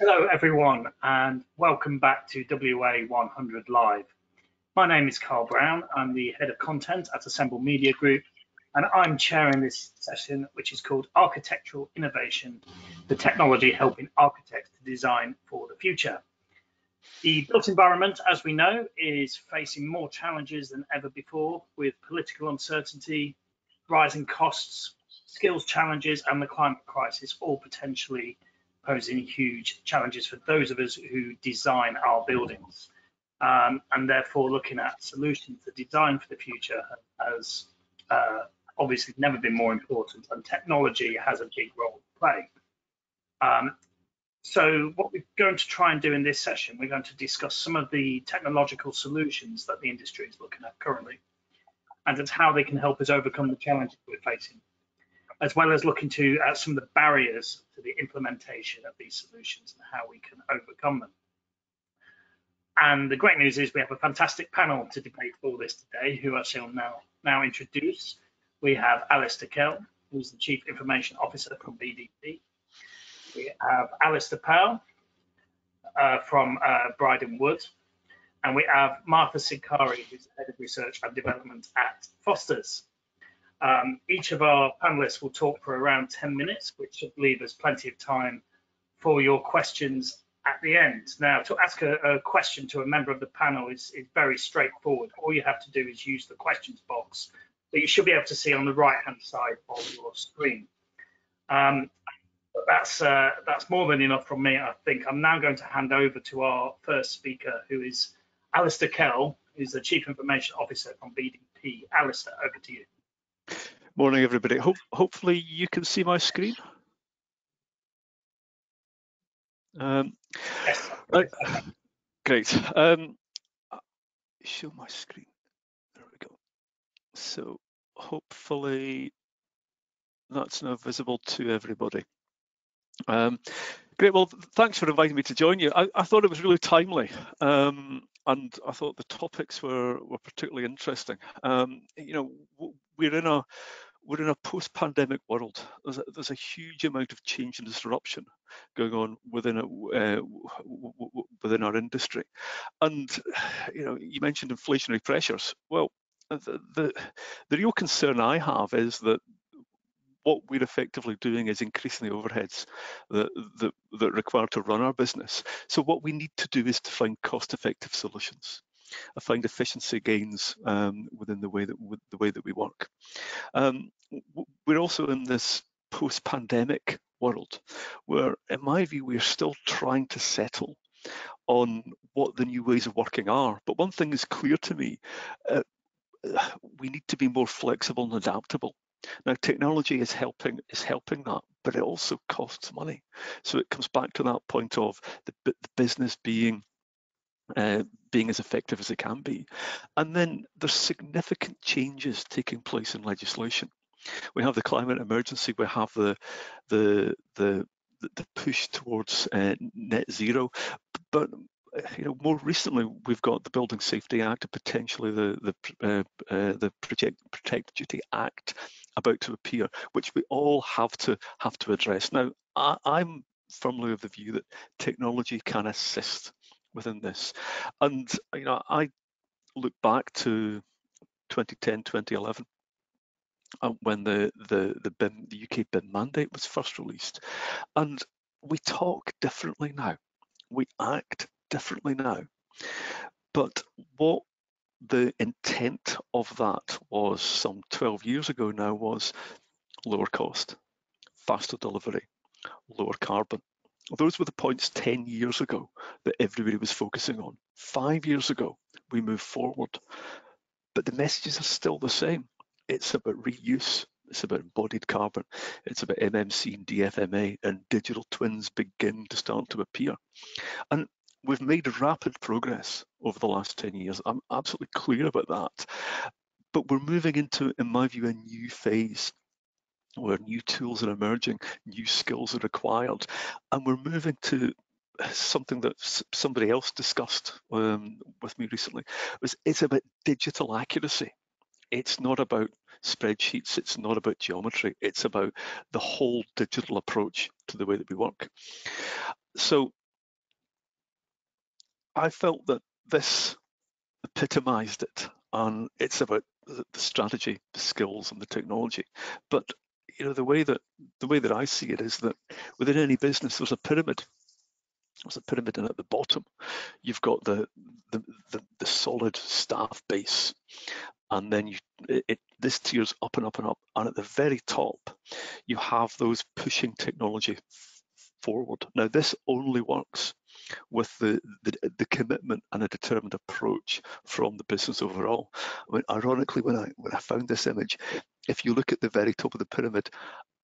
Hello, everyone, and welcome back to WA 100 Live. My name is Carl Brown. I'm the head of content at Assemble Media Group, and I'm chairing this session, which is called Architectural Innovation, the technology helping architects to design for the future. The built environment, as we know, is facing more challenges than ever before with political uncertainty, rising costs, skills challenges, and the climate crisis all potentially posing huge challenges for those of us who design our buildings. Um, and therefore looking at solutions to design for the future has uh, obviously never been more important and technology has a big role to play. Um, so what we're going to try and do in this session, we're going to discuss some of the technological solutions that the industry is looking at currently and how they can help us overcome the challenges we're facing as well as looking to at some of the barriers to the implementation of these solutions and how we can overcome them. And the great news is we have a fantastic panel to debate all this today, who I shall now, now introduce. We have Alistair Kell, who's the Chief Information Officer from BDP. We have Alastair Powell uh, from uh, Bryden Wood. And we have Martha Tsigkari, who's Head of Research and Development at Foster's. Um, each of our panelists will talk for around 10 minutes, which should leave us plenty of time for your questions at the end. Now, to ask a, a question to a member of the panel is, is, very straightforward. All you have to do is use the questions box that you should be able to see on the right-hand side of your screen. Um, that's uh, that's more than enough from me, I think. I'm now going to hand over to our first speaker, who is Alistair Kell, who's the Chief Information Officer from BDP. Alistair, over to you. Morning, everybody. Hope, hopefully you can see my screen. Um. Right. Great. Um, show my screen. There we go. So hopefully that's now visible to everybody. Um, great. Well, thanks for inviting me to join you. I, I thought it was really timely. Um, and I thought the topics were were particularly interesting. Um, you know, we're in a we're in a post-pandemic world. There's a, there's a, huge amount of change and disruption going on within a, uh, within our industry, and you know, you mentioned inflationary pressures. Well, the, the the real concern I have is that what we're effectively doing is increasing the overheads that, that, that require to run our business. So what we need to do is to find cost-effective solutions. I find efficiency gains um, within the way that the way that we work. Um, we're also in this post-pandemic world, where, in my view, we're still trying to settle on what the new ways of working are. But one thing is clear to me: uh, we need to be more flexible and adaptable. Now, technology is helping is helping that, but it also costs money. So it comes back to that point of the, the business being uh, being as effective as it can be. And then there's significant changes taking place in legislation. We have the climate emergency. We have the the the the push towards uh, net zero, but you know, more recently we've got the Building Safety Act and potentially the the uh, uh, the Protect Protect Duty Act about to appear, which we all have to have to address. Now, I, I'm firmly of the view that technology can assist within this, and you know, I look back to 2010, 2011 uh, when the the the BIM the UK BIM mandate was first released, and we talk differently now, we act differently now. But what the intent of that was some 12 years ago now was lower cost, faster delivery, lower carbon. Those were the points 10 years ago that everybody was focusing on. Five years ago, we moved forward, but the messages are still the same. It's about reuse, it's about embodied carbon, it's about MMC and DFMA, and digital twins begin to start to appear. And we've made rapid progress over the last 10 years. I'm absolutely clear about that. But we're moving into, in my view, a new phase where new tools are emerging, new skills are required, and we're moving to something that somebody else discussed um, with me recently was it's about digital accuracy. It's not about spreadsheets, it's not about geometry, it's about the whole digital approach to the way that we work. So I felt that this epitomized it, and it's about the strategy, the skills, and the technology. But you know, the way that the way that I see it is that within any business, there's a pyramid. There's a pyramid, and at the bottom, you've got the the, the, the solid staff base, and then you it, it, this tiers up and up and up, and at the very top, you have those pushing technology forward. Now, this only works with the, the, the commitment and a determined approach from the business overall. I mean, ironically, when I when I found this image, if you look at the very top of the pyramid,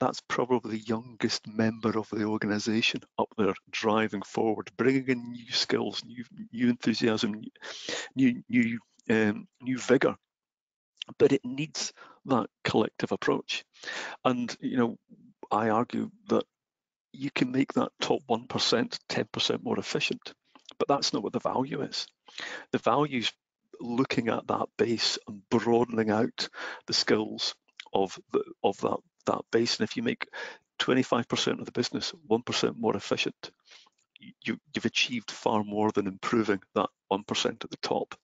that's probably the youngest member of the organization up there driving forward, bringing in new skills, new new enthusiasm, new new um, new vigor. But it needs that collective approach, and you know, I argue that you can make that top 1%, 10% more efficient. But that's not what the value is. The value is looking at that base and broadening out the skills of the, of that, that base. And if you make 25% of the business 1% more efficient, you, you've achieved far more than improving that 1% at the top.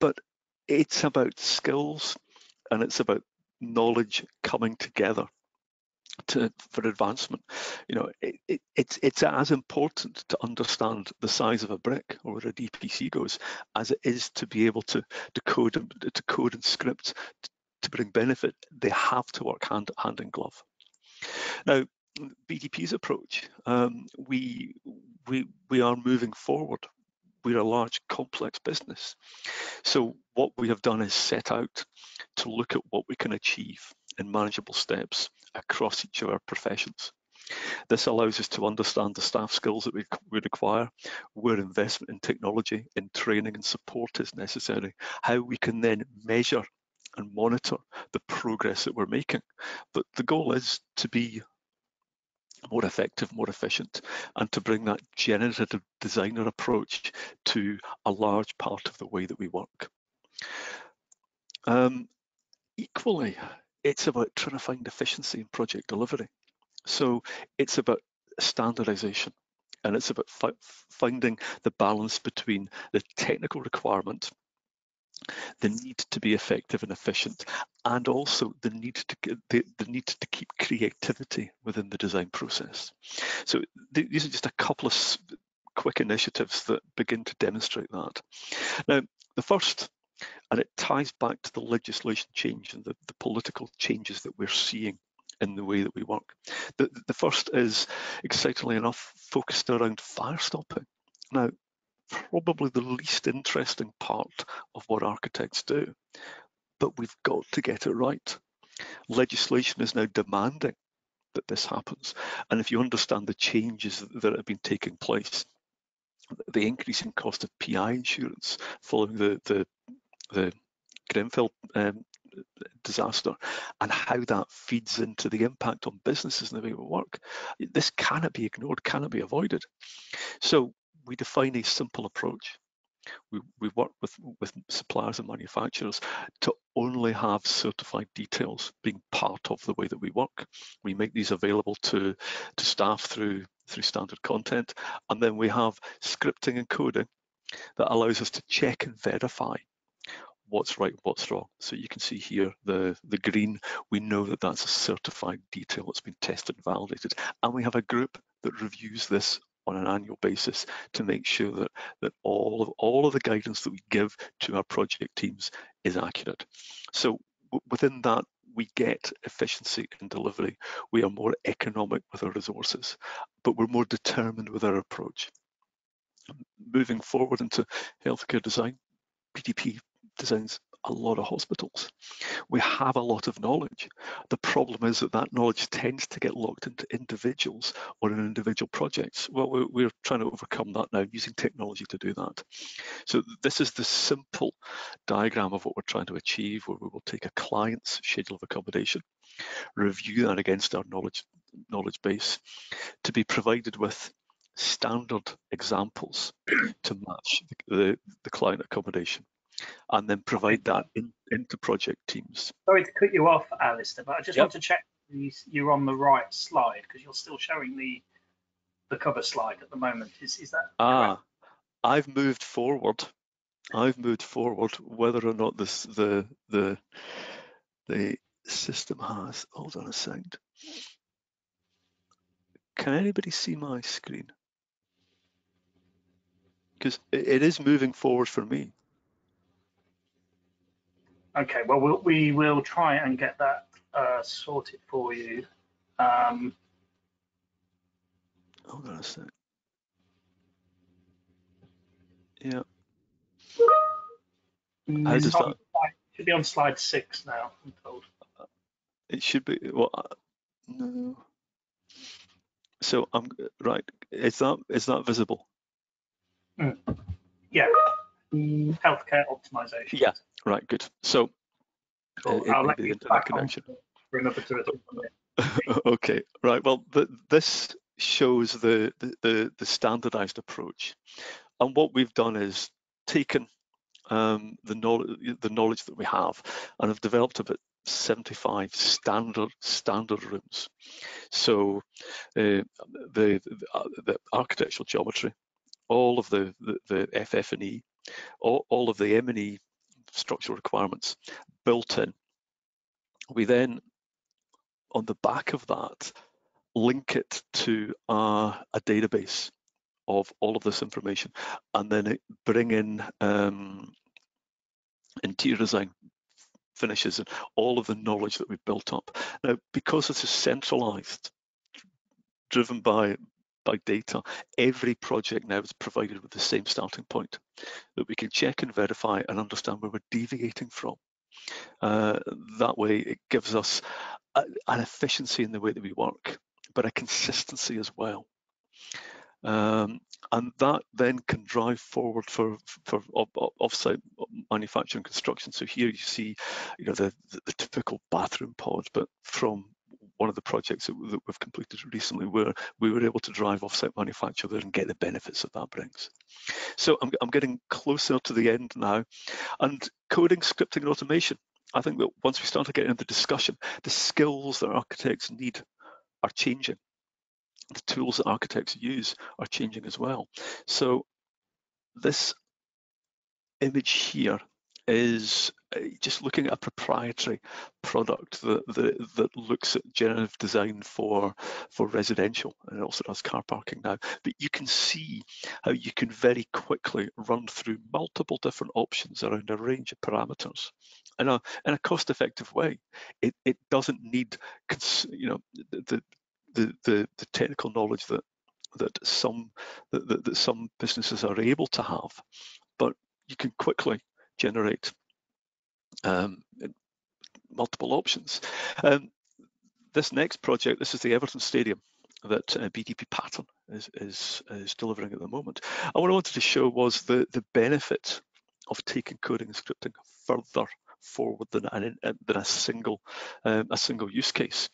But it's about skills and it's about knowledge coming together to, for advancement. You know, it, it, it's it's as important to understand the size of a brick or where a DPC goes as it is to be able to, decode to code and script to, to bring benefit. They have to work hand hand in glove. Now, BDP's approach, um, we we we are moving forward. We're a large, complex business. So what we have done is set out to look at what we can achieve in manageable steps across each of our professions. This allows us to understand the staff skills that we, we require, where investment in technology, in training and support is necessary, how we can then measure and monitor the progress that we're making. But the goal is to be more effective, more efficient, and to bring that generative designer approach to a large part of the way that we work. Um, equally, it's about trying to find efficiency in project delivery. So it's about standardization and it's about finding the balance between the technical requirement the need to be effective and efficient and also the need to the, the need to keep creativity within the design process so th these are just a couple of quick initiatives that begin to demonstrate that now the first and it ties back to the legislation change and the, the political changes that we're seeing in the way that we work. The, the first is, excitingly enough, focused around fire stopping. Now, probably the least interesting part of what architects do, but we've got to get it right. Legislation is now demanding that this happens. And if you understand the changes that have been taking place, the increasing cost of PI insurance following the, the the Grenfell um, disaster and how that feeds into the impact on businesses and the way we work. This cannot be ignored, cannot be avoided. So we define a simple approach. We, we work with, with suppliers and manufacturers to only have certified details being part of the way that we work. We make these available to, to staff through, through standard content. And then we have scripting and coding that allows us to check and verify what's right, what's wrong. So you can see here the, the green, we know that that's a certified detail that's been tested and validated. And we have a group that reviews this on an annual basis to make sure that, that all, of, all of the guidance that we give to our project teams is accurate. So within that, we get efficiency in delivery. We are more economic with our resources, but we're more determined with our approach. Moving forward into healthcare design, BDP designs a lot of hospitals. We have a lot of knowledge. The problem is that that knowledge tends to get locked into individuals or in individual projects. Well, we're, we're trying to overcome that now using technology to do that. So this is the simple diagram of what we're trying to achieve where we will take a client's schedule of accommodation, review that against our knowledge, knowledge base to be provided with standard examples to match the, the, the client accommodation and then provide that in, into project teams. Sorry to cut you off, Alistair, but I just yep. want to check you're on the right slide because you're still showing the the cover slide at the moment. Is is that ah? I've moved forward. I've moved forward. Whether or not this the the the system has. Hold on a second. Can anybody see my screen? Because it is moving forward for me. Okay, well, we'll we will try and get that uh, sorted for you. Um, Hold on a sec. Yeah. It's on that? slide- Should be on slide six now, I'm told. It should be. Well, uh, no. So I'm right. Is that is that visible? Yeah. Healthcare optimization. Yeah. Right. Good. So it I'll let you the back connection. for another two or three minutes. okay, right. Well, th this shows the, the, the, the standardized approach. And what we've done is taken um, the, knowledge, the knowledge that we have and have developed about 75 standard standard rooms. So uh, the, the, uh, the architectural geometry, all of the, the, the FF and E, all, all of the M&E structural requirements built in. We then on the back of that, link it to uh, a database of all of this information, and then bring in um, interior design finishes and all of the knowledge that we've built up. Now, because this is centralized, driven by by data, every project now is provided with the same starting point that we can check and verify and understand where we're deviating from. Uh, that way, it gives us a, an efficiency in the way that we work, but a consistency as well. Um, and that then can drive forward for for offsite manufacturing construction. So here you see, you know, the, the, the typical bathroom pod, but from one of the projects that, that we've completed recently, where we were able to drive offsite manufacture there and get the benefits that that brings. So I'm, I'm getting closer to the end now, and coding, scripting, and automation. I think that once we start to get into the discussion, the skills that architects need are changing. The tools that architects use are changing as well. So this image here is Uh, just looking at a proprietary product that, that, that looks at generative design for for residential and it also does car parking now but you can see how you can very quickly run through multiple different options around a range of parameters in a in a cost effective way. It, it doesn't need you know the the the, the technical knowledge that that some that, that, that some businesses are able to have but you can quickly generate um, multiple options. Um, this next project, this is the Everton Stadium that uh, BDP Pattern is, is, is delivering at the moment. And what I wanted to show was the, the benefit of taking coding and scripting further forward than, an, than a single um, a single use case.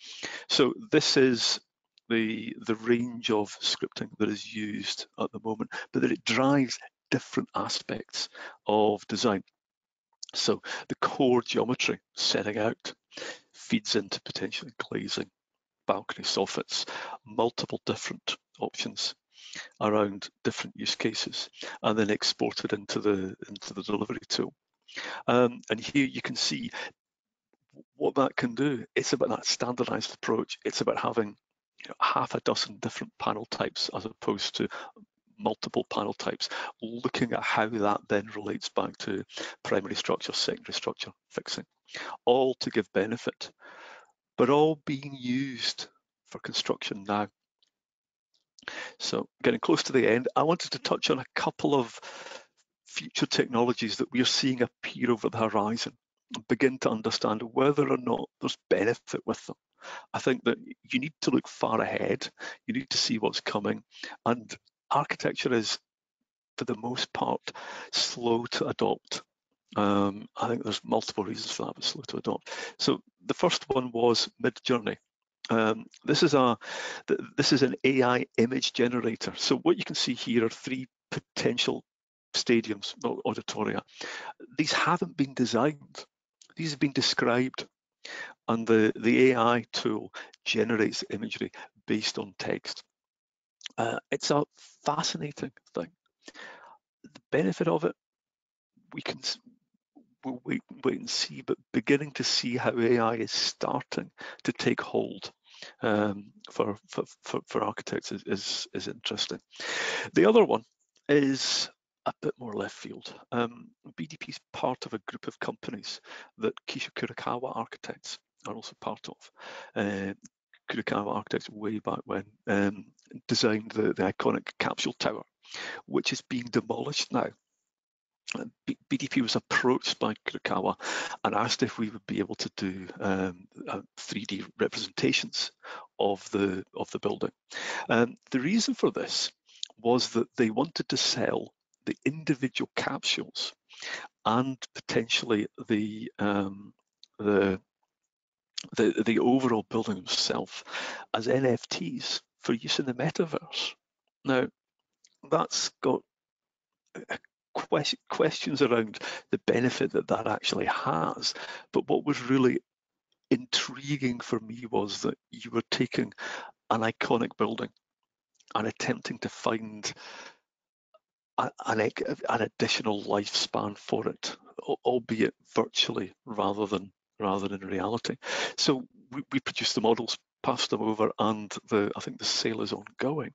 So this is the the range of scripting that is used at the moment, but that it drives different aspects of design. So the core geometry setting out feeds into potentially glazing, balcony soffits, multiple different options around different use cases, and then exported into the into the delivery tool. Um, and here you can see what that can do. It's about that standardized approach. It's about having you know, half a dozen different panel types as opposed to multiple panel types, looking at how that then relates back to primary structure, secondary structure fixing, all to give benefit, but all being used for construction now. So getting close to the end, I wanted to touch on a couple of future technologies that we are seeing appear over the horizon and begin to understand whether or not there's benefit with them. I think that you need to look far ahead, you need to see what's coming, and architecture is, for the most part, slow to adopt. Um, I think there's multiple reasons for that, but slow to adopt. So the first one was Midjourney. Um, this is a this is an AI image generator. So what you can see here are three potential stadiums, not auditoria. These haven't been designed. These have been described, and the the AI tool generates imagery based on text. Uh, it's a fascinating thing. the benefit of it, we can we'll wait, wait and see, but beginning to see how AI is starting to take hold um, for, for, for, for, architects is, is, is, interesting. The other one is a bit more left field. Um, BDP is part of a group of companies that Kisho Kurokawa Architects are also part of. Uh, Kurokawa Architects way back when um, designed the, the iconic capsule tower, which is being demolished now BDP was approached by Kurokawa and asked if we would be able to do um, 3D representations of the of the building. Um, the reason for this was that they wanted to sell the individual capsules and potentially the um, the the the overall building itself as NFTs for use in the metaverse. Now, that's got questions around the benefit that that actually has. But what was really intriguing for me was that you were taking an iconic building and attempting to find an, an additional lifespan for it, albeit virtually rather than rather than reality. So we, we produced the models, pass them over, and the I think the sale is ongoing.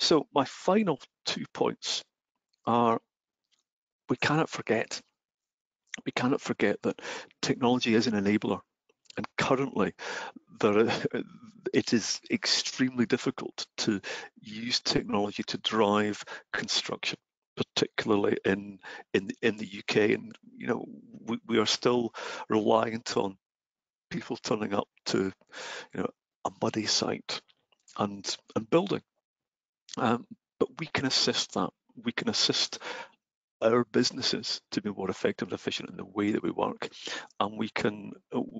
So my final two points are we cannot forget, we cannot forget that technology is an enabler. And currently, there, it is extremely difficult to use technology to drive construction, particularly in in in the UK. And you know, we, we are still reliant on people turning up to you know a muddy site and and building. Um, but we can assist that. We can assist our businesses to be more effective and efficient in the way that we work and we can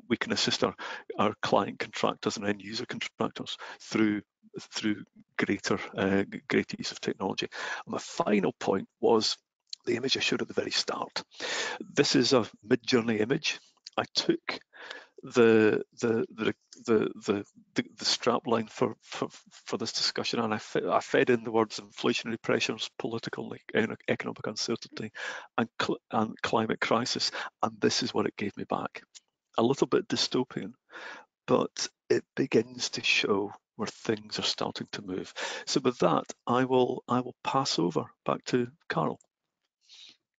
we can assist our our client contractors and end user contractors through through greater uh, greater use of technology. And my final point was the image I showed at the very start. This is a Midjourney image. I took the the the the the, the, strap line for, for for this discussion, and I, fed, I fed in the words inflationary pressures, political economic uncertainty, and cl and climate crisis, and this is what it gave me back. A little bit dystopian, but it begins to show where things are starting to move. So with that, I will I will pass over back to Carl.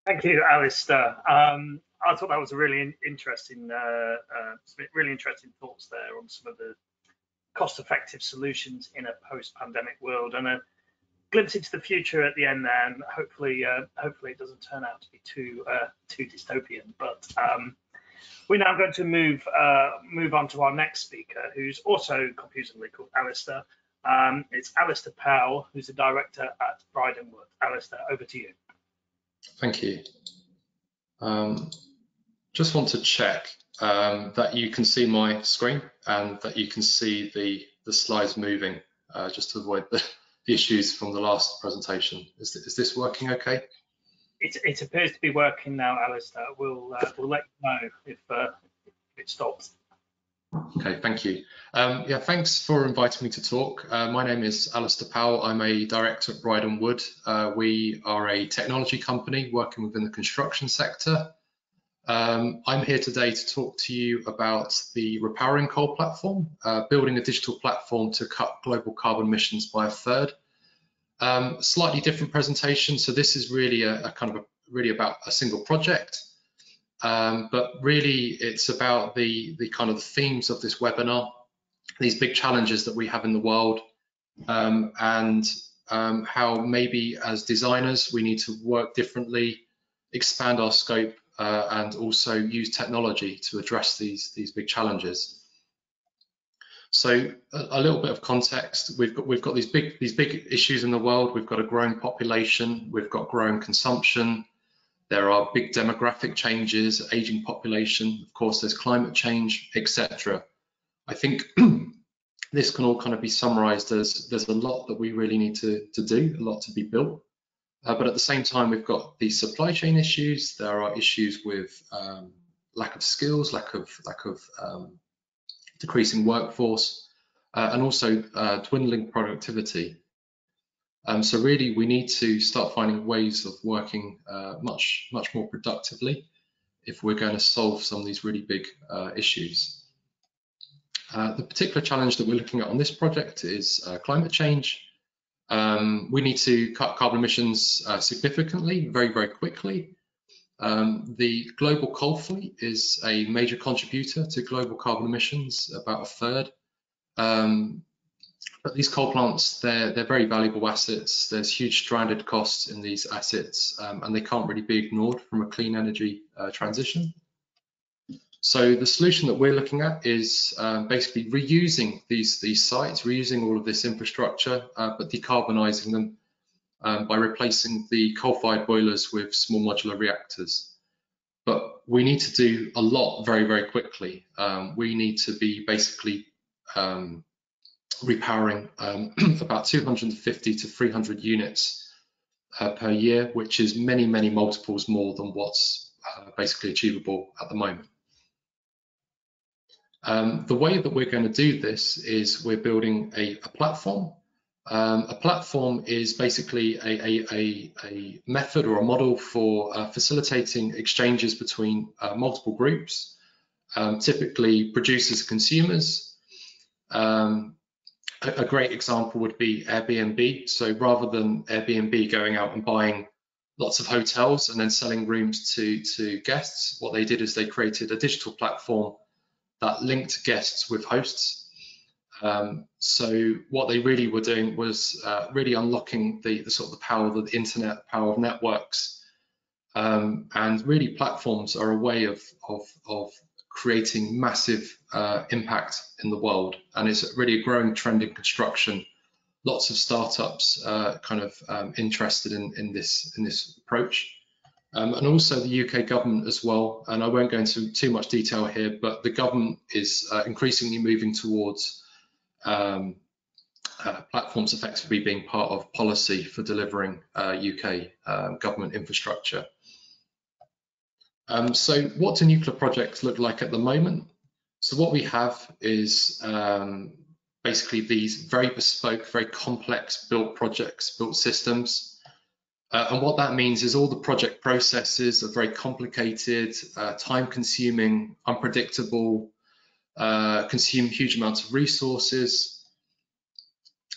Thank you, Alistair. Um, I thought that was a really interesting, uh, uh, really interesting thoughts there on some of the cost-effective solutions in a post-pandemic world, and a glimpse into the future at the end there. And hopefully, uh, hopefully, it doesn't turn out to be too uh, too dystopian. But um, we're now going to move uh, move on to our next speaker, who's also confusingly called Alistair. Um, it's Alastair Powell, who's the director at Bryden Wood. Alastair, over to you. Thank you. Um, just want to check um, that you can see my screen and that you can see the, the slides moving, uh, just to avoid the, the, issues from the last presentation. Is, is this working okay? It, it appears to be working now, Alastair. We'll, uh, we'll let you know if, uh, it stops. Okay, thank you. Um, yeah, thanks for inviting me to talk. Uh, my name is Alastair Powell. I'm a director at Bryden Wood. Uh, we are a technology company working within the construction sector. Um, I'm here today to talk to you about the Repowering Coal platform, uh, building a digital platform to cut global carbon emissions by a third. Um, slightly different presentation. So this is really a, a kind of a, really about a single project, um, but really it's about the the kind of themes of this webinar, these big challenges that we have in the world, um, and um, how maybe as designers we need to work differently, expand our scope uh, and also use technology to address these, these big challenges. So a, a, little bit of context, we've got, we've got these big, these big issues in the world. We've got a growing population, we've got growing consumption, there are big demographic changes, aging population, of course there's climate change, etc. I think this can all kind of be summarized as there's a lot that we really need to, to do, a lot to be built. Uh, but at the same time, we've got these supply chain issues. There are issues with um, lack of skills, lack of lack of um, decreasing workforce, uh, and also uh, dwindling productivity. Um, so really, we need to start finding ways of working uh, much, much more productively if we're going to solve some of these really big uh, issues. Uh, the particular challenge that we're looking at on this project is uh, climate change. Um, we need to cut carbon emissions significantly, very, very quickly. Um, the global coal fleet is a major contributor to global carbon emissions, about a third. Um, but these coal plants, they're, they're very valuable assets. There's huge stranded costs in these assets, um, and they can't really be ignored from a clean energy uh, transition. So the solution that we're looking at is um, basically reusing these, these sites, reusing all of this infrastructure, uh, but decarbonising them um, by replacing the coal-fired boilers with small modular reactors. But we need to do a lot very, very quickly. Um, we need to be basically um, repowering um, about 250 to 300 units uh, per year, which is many, many multiples more than what's uh, basically achievable at the moment. Um, the way that we're going to do this is we're building a, a platform. Um, a platform is basically a, a, a, method or a model for uh, facilitating exchanges between uh, multiple groups, um, typically producers and consumers, um, a great example would be Airbnb. So rather than Airbnb going out and buying lots of hotels and then selling rooms to, to guests, what they did is they created a digital platform that linked guests with hosts. Um, so what they really were doing was uh, really unlocking the, the, sort of the power of the internet, power of networks, um, and really platforms are a way of, of, of creating massive uh, impact in the world. And it's really a growing trend in construction. Lots of startups uh, kind of um, interested in, in, this, in this approach. Um, and also the UK government as well. And I won't go into too much detail here, but the government is uh, increasingly moving towards um, uh, platforms effectively being part of policy for delivering UK uh, um, government infrastructure. Um, so what do nuclear projects look like at the moment? So what we have is um, basically these very bespoke, very complex built projects, built systems. Uh, and what that means is all the project processes are very complicated, uh, time consuming, unpredictable, uh, consume huge amounts of resources.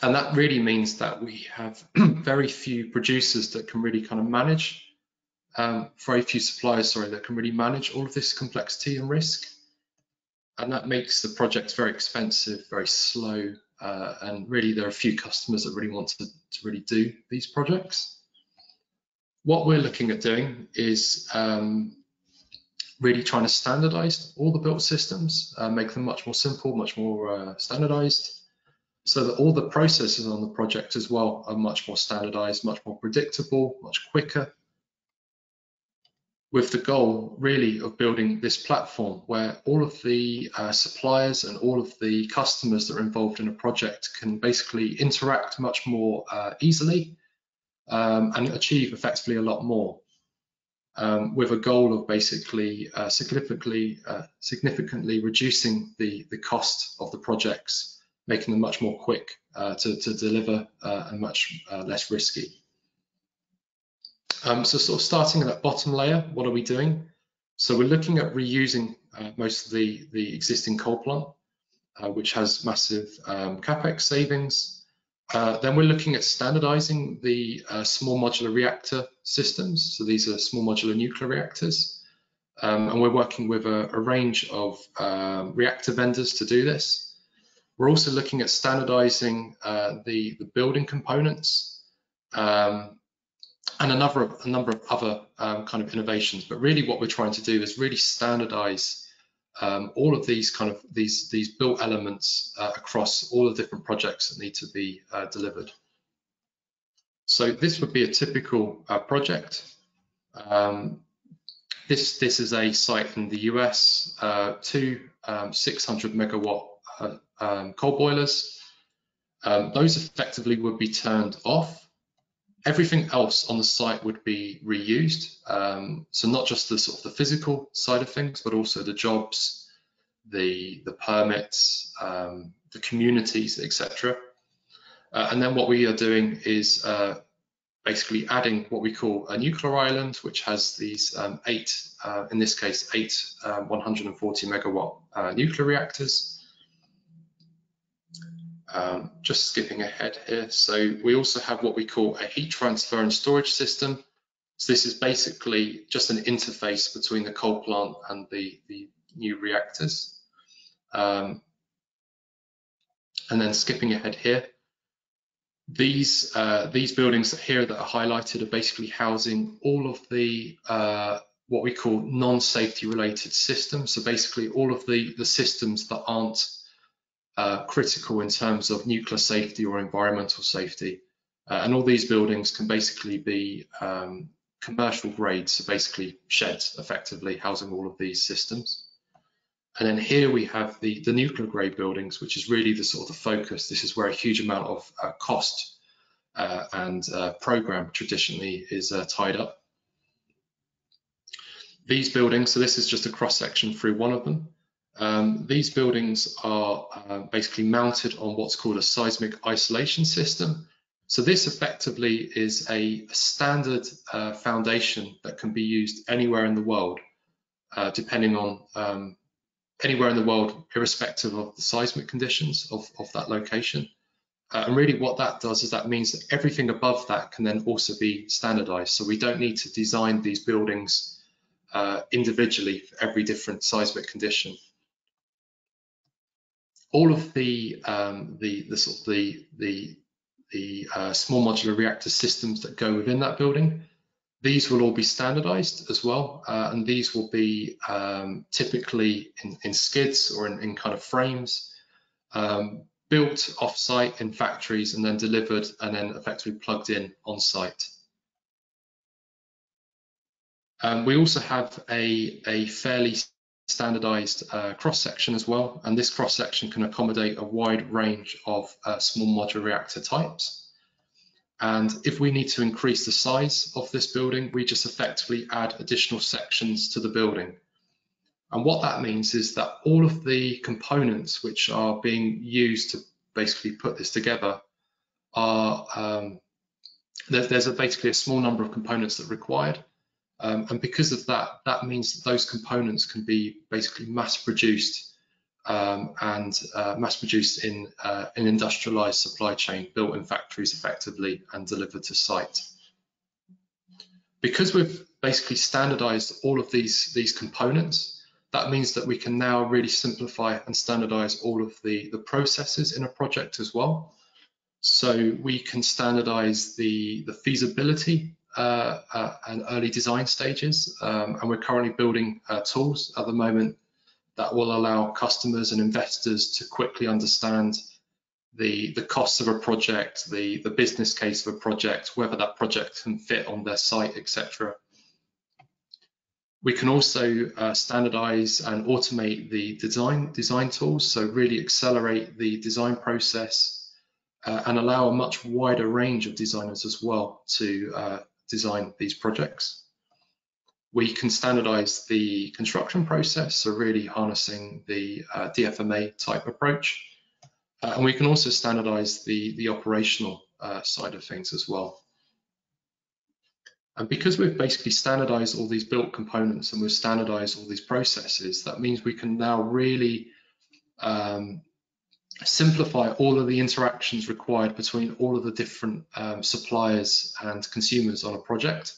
And that really means that we have very few producers that can really kind of manage um, very few suppliers, sorry, that can really manage all of this complexity and risk. And that makes the project very expensive, very slow, uh, and really there are few customers that really want to, to really do these projects. What we're looking at doing is um, really trying to standardize all the built systems, uh, make them much more simple, much more uh, standardized, so that all the processes on the project as well are much more standardized, much more predictable, much quicker, with the goal really of building this platform where all of the uh, suppliers and all of the customers that are involved in a project can basically interact much more uh, easily um, and achieve effectively a lot more um, with a goal of basically uh, significantly uh, significantly reducing the the cost of the projects making them much more quick uh, to, to deliver uh, and much less risky. Um, so sort of starting at that bottom layer, what are we doing? So we're looking at reusing uh, most of the, the existing coal plant, uh, which has massive um, capex savings. Uh, then we're looking at standardizing the uh, small modular reactor systems. So these are small modular nuclear reactors. Um, and we're working with a, a range of um, reactor vendors to do this. We're also looking at standardizing uh, the, the building components um, and a number of, a number of other um, kind of innovations. But really what we're trying to do is really standardize um, all of these kind of these, these built elements uh, across all the different projects that need to be uh, delivered. So this would be a typical uh, project. Um, this, this is a site in the US, uh, two um, 600 megawatt uh, um, coal boilers. Um, those effectively would be turned off Everything else on the site would be reused. Um, so not just the sort of the physical side of things, but also the jobs, the the permits, um, the communities, etc. Uh, and then what we are doing is uh, basically adding what we call a nuclear island, which has these um, eight, uh, in this case, eight um, 140 megawatt uh, nuclear reactors. Um, just skipping ahead here. So we also have what we call a heat transfer and storage system. So this is basically just an interface between the coal plant and the, the new reactors. Um, and then skipping ahead here, these uh, these buildings here that are highlighted are basically housing all of the uh, what we call non-safety related systems. So basically all of the, the systems that aren't uh, critical in terms of nuclear safety or environmental safety. Uh, and all these buildings can basically be um, commercial grade, so basically sheds effectively housing all of these systems. And then here we have the, the nuclear grade buildings, which is really the sort of the focus. This is where a huge amount of uh, cost uh, and uh, program traditionally is uh, tied up. These buildings, so this is just a cross section through one of them. Um, these buildings are uh, basically mounted on what's called a seismic isolation system. So this effectively is a, standard uh, foundation that can be used anywhere in the world, uh, depending on um, anywhere in the world, irrespective of the seismic conditions of, of that location. Uh, and really what that does is that means that everything above that can then also be standardized. So we don't need to design these buildings uh, individually for every different seismic condition all of the um, the the sort of the the the uh, small modular reactor systems that go within that building, these will all be standardized as well, uh, and these will be um, typically in, in, skids or in, in, kind of frames, um, built off-site in factories and then delivered and then effectively plugged in on site. Um, we also have a, a fairly standardized uh, cross-section as well, and this cross-section can accommodate a wide range of uh, small modular reactor types. And if we need to increase the size of this building, we just effectively add additional sections to the building. And what that means is that all of the components which are being used to basically put this together are, um, there's, a, basically a small number of components that are required. Um, and because of that, that means that those components can be basically mass produced um, and uh, mass produced in uh, an industrialized supply chain built in factories effectively and delivered to site. Because we've basically standardized all of these, these components, that means that we can now really simplify and standardize all of the, the processes in a project as well. So we can standardize the, the feasibility and early design stages. Um, and we're currently building uh, tools at the moment that will allow customers and investors to quickly understand the, the costs of a project, the, the business case of a project, whether that project can fit on their site, etc. We can also uh, standardize and automate the design, design tools, so really accelerate the design process uh, and allow a much wider range of designers as well to uh, design these projects. We can standardize the construction process, so really harnessing the uh, DFMA type approach. Uh, and we can also standardize the, the operational uh, side of things as well. And because we've basically standardized all these built components and we've standardized all these processes, that means we can now really um, simplify all of the interactions required between all of the different um, suppliers and consumers on a project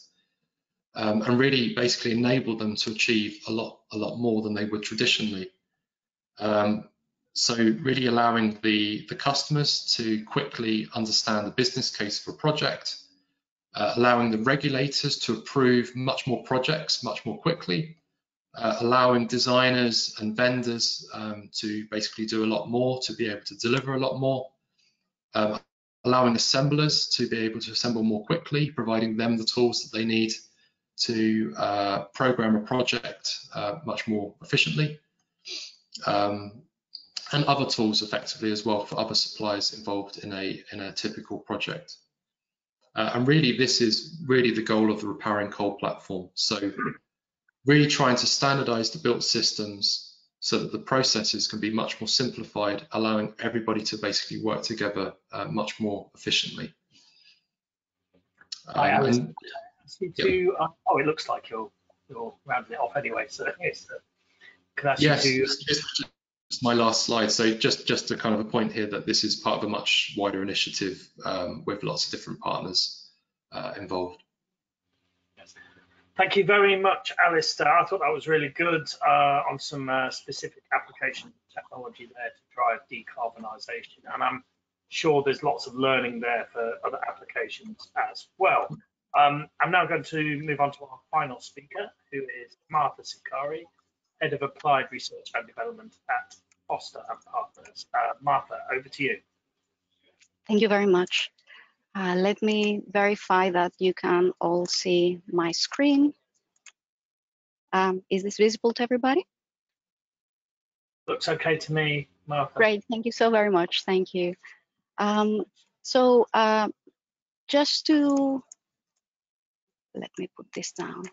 um, and really basically enable them to achieve a lot a lot more than they would traditionally. Um, so really allowing the the customers to quickly understand the business case for a project uh, allowing the regulators to approve much more projects much more quickly uh, allowing designers and vendors um, to basically do a lot more, to be able to deliver a lot more, um, allowing assemblers to be able to assemble more quickly, providing them the tools that they need to uh, program a project uh, much more efficiently, um, and other tools effectively as well for other suppliers involved in a, in a typical project. Uh, and really, this is really the goal of the Repowering Coal platform. So really trying to standardize the built systems so that the processes can be much more simplified, allowing everybody to basically work together uh, much more efficiently. Um, and, to, uh, oh, it looks like you're you're rounding it off anyway. So yes, uh, can I ask yes, you to, my last slide. So just just to kind of a point here that this is part of a much wider initiative um, with lots of different partners uh, involved. Thank you very much, Alistair. I thought that was really good uh, on some uh, specific application technology there to drive decarbonisation. And I'm sure there's lots of learning there for other applications as well. Um, I'm now going to move on to our final speaker, who is Martha Tsigkari, Head of Applied Research and Development at Foster and Partners. Uh, Martha, over to you. Thank you very much. Uh, let me verify that you can all see my screen. Um, is this visible to everybody? Looks okay to me, Martha. Great, thank you so very much, thank you. Um, so uh, just to, let me put this down.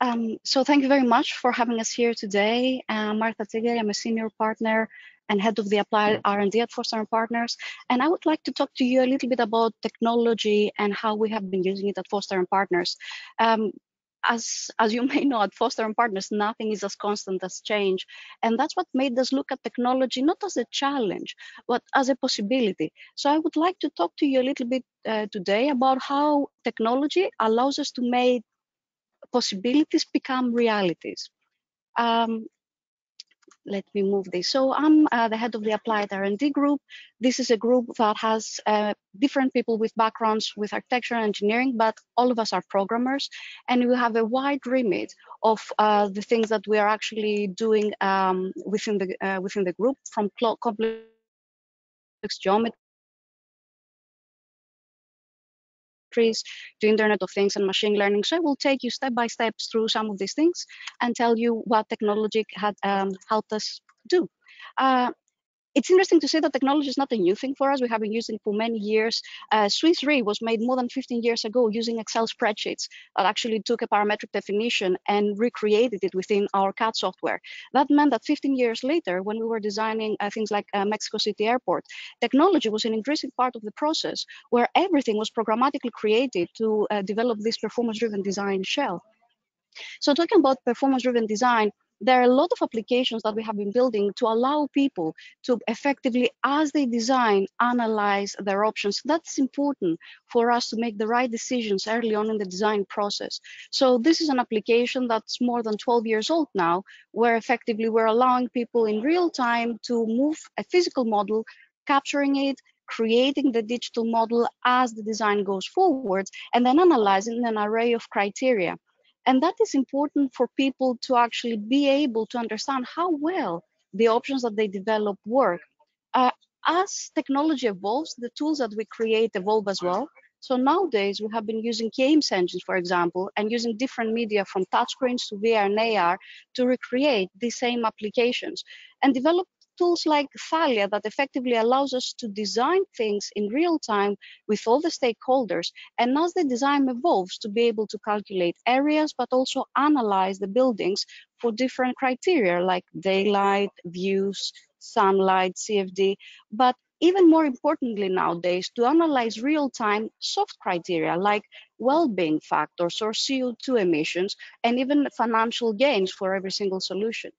Um, so thank you very much for having us here today. Uh, Martha Tsigkari, I'm a senior partner and head of the applied R&D at Foster and Partners. And I would like to talk to you a little bit about technology and how we have been using it at Foster and Partners. Um, as, as you may know, at Foster and Partners, nothing is as constant as change. And that's what made us look at technology not as a challenge, but as a possibility. So I would like to talk to you a little bit uh, today about how technology allows us to make possibilities become realities. Um, let me move this. So I'm uh, the head of the Applied R&D group. This is a group that has uh, different people with backgrounds with architecture and engineering, but all of us are programmers, and we have a wide remit of uh, the things that we are actually doing um, within the uh, within the group, from complex geometry to Internet of Things and machine learning. So I will take you step by step through some of these things and tell you what technology had um, helped us do. Uh, it's interesting to say that technology is not a new thing for us. We have been using it for many years. Uh, Swiss Re was made more than 15 years ago using Excel spreadsheets that actually took a parametric definition and recreated it within our CAD software. That meant that 15 years later, when we were designing uh, things like uh, Mexico City Airport, technology was an intrinsic part of the process where everything was programmatically created to uh, develop this performance-driven design shell. So talking about performance-driven design, there are a lot of applications that we have been building to allow people to effectively, as they design, analyze their options. That's important for us to make the right decisions early on in the design process. So this is an application that's more than 12 years old now, where effectively we're allowing people in real time to move a physical model, capturing it, creating the digital model as the design goes forward, and then analyzing an array of criteria. And that is important for people to actually be able to understand how well the options that they develop work. Uh, as technology evolves, the tools that we create evolve as well. So nowadays we have been using games engines, for example, and using different media from touchscreens to VR and AR to recreate the same applications and develop tools like Thalia that effectively allows us to design things in real time with all the stakeholders. And as the design evolves, to be able to calculate areas, but also analyze the buildings for different criteria like daylight, views, sunlight, CFD. But even more importantly nowadays, to analyze real-time soft criteria like well-being factors or CO2 emissions, and even financial gains for every single solution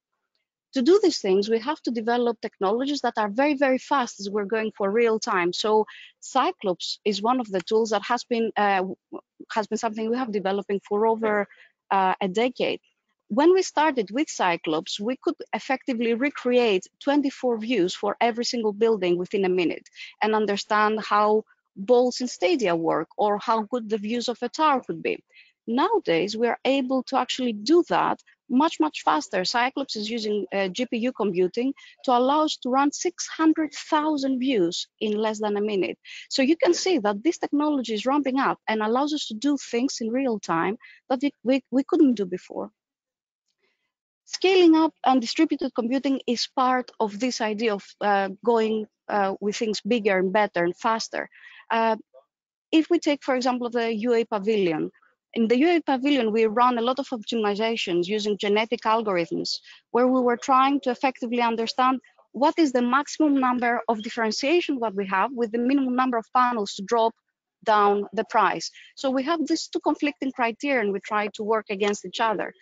to do these things, we have to develop technologies that are very, very fast as we're going for real time. So Cyclops is one of the tools that has been uh, has been something we have developing for over uh, a decade. When we started with Cyclops, we could effectively recreate 24 views for every single building within a minute and understand how balls in stadia work or how good the views of a tower could be. Nowadays, we are able to actually do that much, much faster. Cyclops is using uh, GPU computing to allow us to run 600,000 views in less than a minute. So you can see that this technology is ramping up and allows us to do things in real time that we, we, we couldn't do before. Scaling up and distributed computing is part of this idea of uh, going uh, with things bigger and better and faster. Uh, if we take, for example, the UAE Pavilion, In the UAE pavilion, we run a lot of optimizations using genetic algorithms, where we were trying to effectively understand what is the maximum number of differentiation that we have with the minimum number of panels to drop down the price. So we have these two conflicting criteria and we try to work against each other.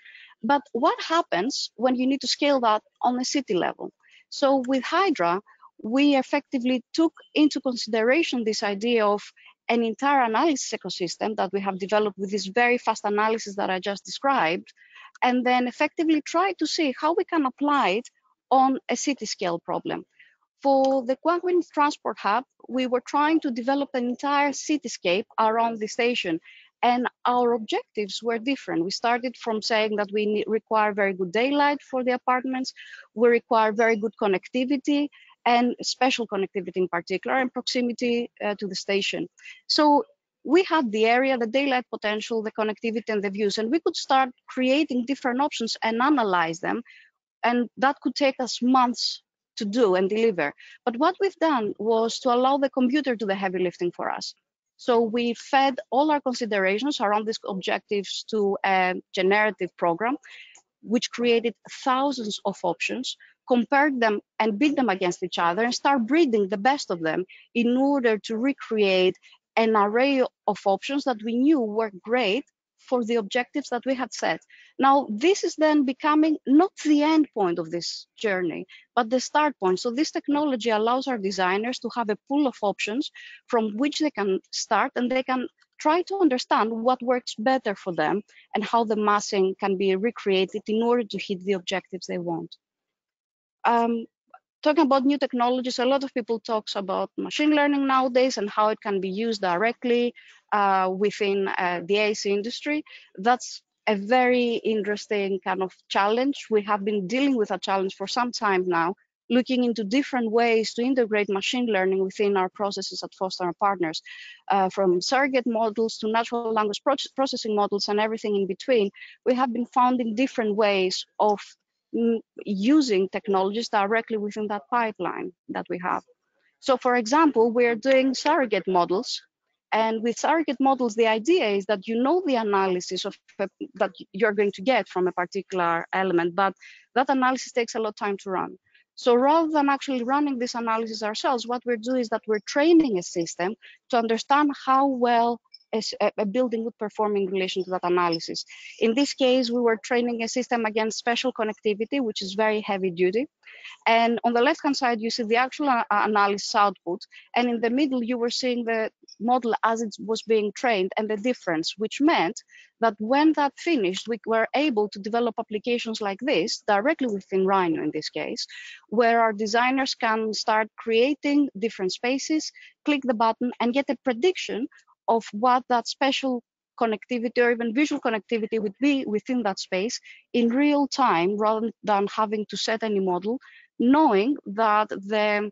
But what happens when you need to scale that on a city level? So with Hydra, we effectively took into consideration this idea of an entire analysis ecosystem that we have developed with this very fast analysis that I just described, and then effectively try to see how we can apply it on a city scale problem. For the Kwangwen Transport Hub, we were trying to develop an entire cityscape around the station and our objectives were different. We started from saying that we require very good daylight for the apartments, we require very good connectivity and spatial connectivity in particular and proximity uh, to the station. So we had the area, the daylight potential, the connectivity and the views, and we could start creating different options and analyze them. And that could take us months to do and deliver. But what we've done was to allow the computer to do the heavy lifting for us. So we fed all our considerations around these objectives to a generative program, which created thousands of options, compared them and bid them against each other and start breeding the best of them in order to recreate an array of options that we knew were great for the objectives that we had set. Now, this is then becoming not the end point of this journey, but the start point. So this technology allows our designers to have a pool of options from which they can start and they can try to understand what works better for them and how the massing can be recreated in order to hit the objectives they want. Um, talking about new technologies, a lot of people talks about machine learning nowadays and how it can be used directly uh, within uh, the AEC industry. That's a very interesting kind of challenge. We have been dealing with a challenge for some time now, looking into different ways to integrate machine learning within our processes at Foster and Partners, uh, from surrogate models to natural language pro processing models and everything in between. We have been finding different ways of using technologies directly within that pipeline that we have. So for example, we're doing surrogate models and with surrogate models, the idea is that you know the analysis of that you're going to get from a particular element, but that analysis takes a lot of time to run. So rather than actually running this analysis ourselves, what we're doing is that we're training a system to understand how well a, a, building would perform in relation to that analysis. In this case, we were training a system against spatial connectivity, which is very heavy duty. And on the left-hand side, you see the actual uh, analysis output. And in the middle, you were seeing the model as it was being trained and the difference, which meant that when that finished, we were able to develop applications like this directly within Rhino in this case, where our designers can start creating different spaces, click the button and get a prediction of what that spatial connectivity or even visual connectivity would be within that space in real time rather than having to set any model, knowing that the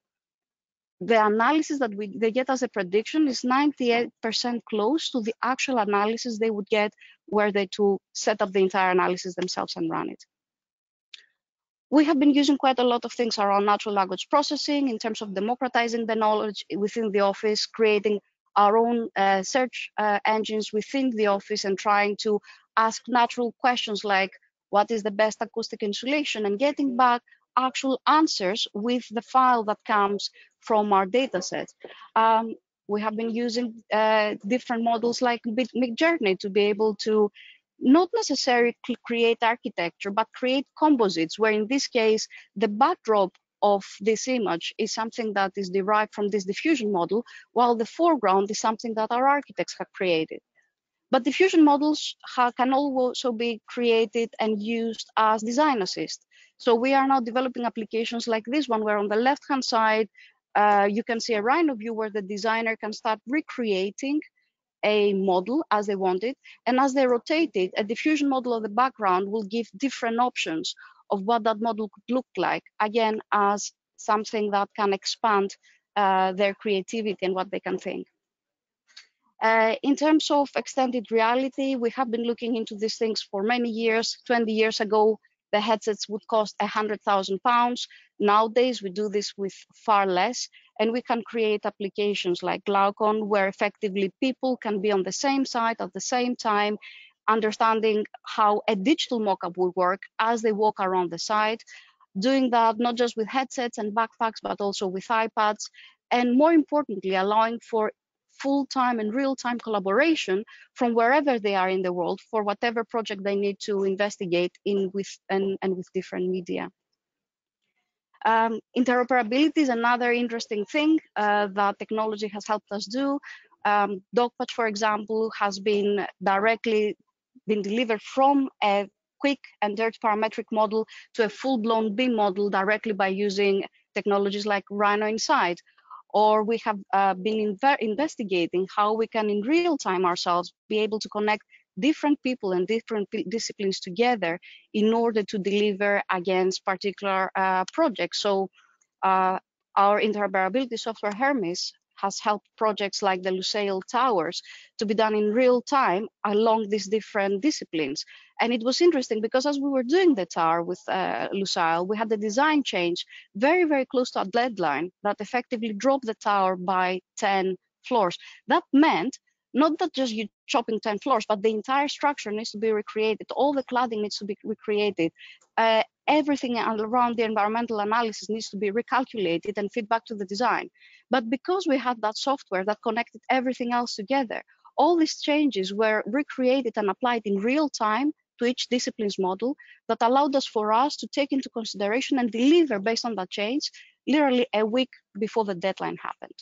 the analysis that we they get as a prediction is 98% close to the actual analysis they would get were they to set up the entire analysis themselves and run it. We have been using quite a lot of things around natural language processing in terms of democratizing the knowledge within the office, creating our own uh, search uh, engines within the office and trying to ask natural questions like what is the best acoustic insulation and getting back actual answers with the file that comes from our data set. Um, we have been using uh, different models like Midjourney to be able to not necessarily create architecture, but create composites, where in this case, the backdrop of this image is something that is derived from this diffusion model, while the foreground is something that our architects have created. But diffusion models can also be created and used as design assist. So we are now developing applications like this one, where on the left-hand side, uh, you can see a Rhino view where the designer can start recreating a model as they want it. And as they rotate it, a diffusion model of the background will give different options of what that model could look like, again, as something that can expand uh, their creativity and what they can think. Uh, in terms of extended reality, we have been looking into these things for many years. 20 years ago, the headsets would cost 100,000 pounds. Nowadays, we do this with far less. and we can create applications like Glaucon, where effectively people can be on the same site at the same time, understanding how a digital mockup will work as they walk around the site, doing that not just with headsets and backpacks, but also with iPads, and more importantly, allowing for full-time and real-time collaboration from wherever they are in the world for whatever project they need to investigate in with and, and with different media. Um, interoperability is another interesting thing uh, that technology has helped us do. Um, DocPatch, for example, has been directly been delivered from a quick and dirty parametric model to a full-blown BIM model directly by using technologies like Rhino Inside. Or we have uh, been investigating how we can, in real time ourselves, be able to connect different people and different disciplines together in order to deliver against particular uh, projects. So uh, our interoperability software Hermes has helped projects like the Lusail Towers to be done in real time along these different disciplines. And it was interesting because as we were doing the tower with uh, Lusail, we had the design change very, very close to a deadline that effectively dropped the tower by 10 floors. That meant not that just you chopping 10 floors, but the entire structure needs to be recreated. All the cladding needs to be recreated. Uh, everything around the environmental analysis needs to be recalculated and feed back to the design. But because we had that software that connected everything else together, all these changes were recreated and applied in real time to each discipline's model that allowed us for us to take into consideration and deliver based on that change literally a week before the deadline happened.